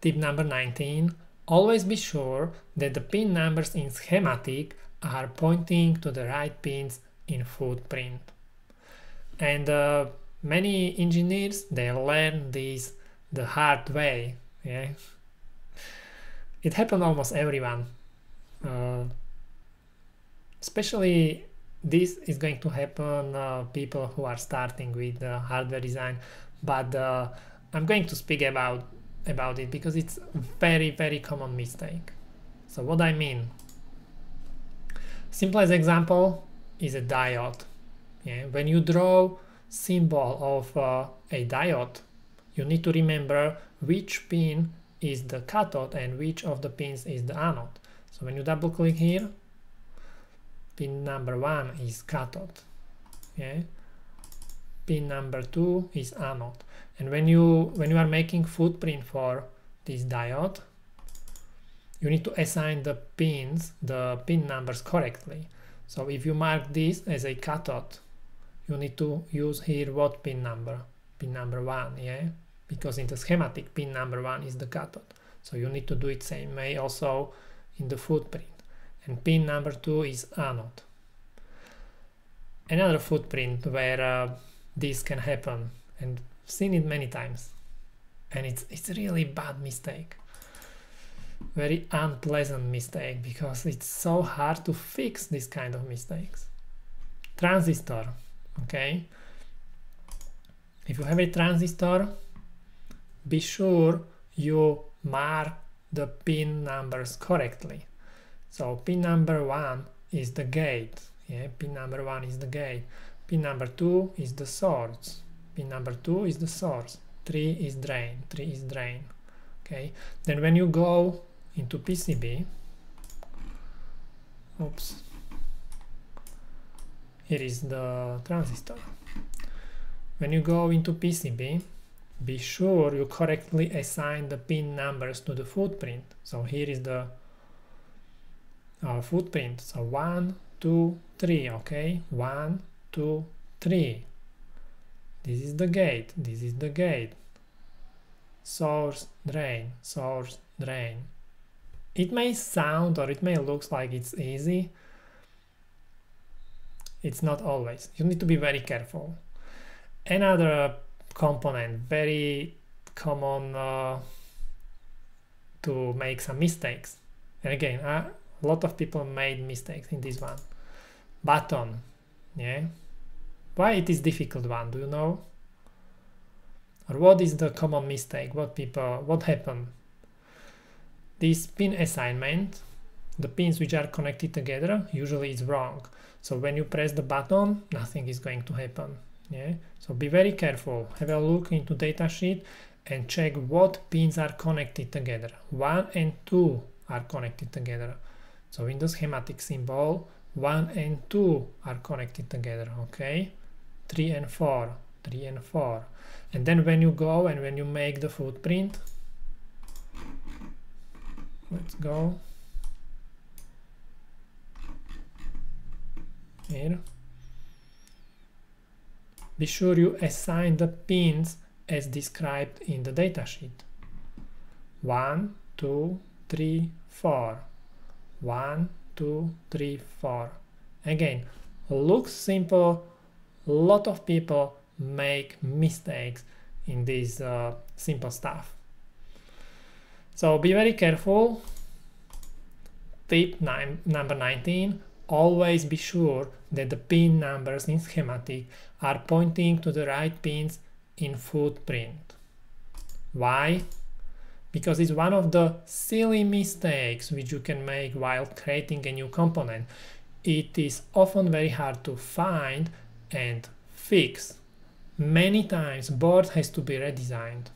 Tip number 19. Always be sure that the pin numbers in schematic are pointing to the right pins in footprint. And uh, many engineers, they learn this the hard way. Yeah, It happened almost everyone. Uh, especially this is going to happen uh, people who are starting with uh, hardware design but uh, i'm going to speak about about it because it's very very common mistake. So what i mean simplest example is a diode. Yeah when you draw symbol of uh, a diode you need to remember which pin is the cathode and which of the pins is the anode. So when you double click here pin number one is cathode. Okay pin number two is anode. And when you when you are making footprint for this diode you need to assign the pins the pin numbers correctly. So if you mark this as a cathode you need to use here what pin number? Pin number one yeah? Because in the schematic pin number one is the cathode. So you need to do it same way also in the footprint. And pin number two is anode. Another footprint where uh, this can happen and seen it many times. And it's, it's really bad mistake. Very unpleasant mistake because it's so hard to fix this kind of mistakes. Transistor okay? If you have a transistor be sure you mark the pin numbers correctly. So pin number one is the gate. Yeah, pin number one is the gate. Pin number two is the source. Pin number two is the source. Three is drain. Three is drain. Okay. Then when you go into PCB, oops, here is the transistor. When you go into PCB, be sure you correctly assign the pin numbers to the footprint. So here is the our footprint. So one, two, three, okay? One, two, three. This is the gate, this is the gate. Source, drain, source, drain. It may sound or it may look like it's easy. It's not always. You need to be very careful. Another component, very common uh, to make some mistakes. And again, a lot of people made mistakes in this one button yeah why it is difficult one do you know? Or what is the common mistake? What people what happened? This pin assignment the pins which are connected together usually is wrong. So when you press the button nothing is going to happen yeah so be very careful. Have a look into datasheet and check what pins are connected together. One and two are connected together. So in the schematic symbol, 1 and 2 are connected together, okay? 3 and 4, 3 and 4. And then when you go and when you make the footprint, let's go here. Be sure you assign the pins as described in the datasheet. 1, 2, 3, 4 one two three four. Again looks simple. A lot of people make mistakes in this uh, simple stuff. So be very careful. Tip nine, number 19 always be sure that the pin numbers in schematic are pointing to the right pins in footprint. Why because it's one of the silly mistakes which you can make while creating a new component. It is often very hard to find and fix. Many times board has to be redesigned.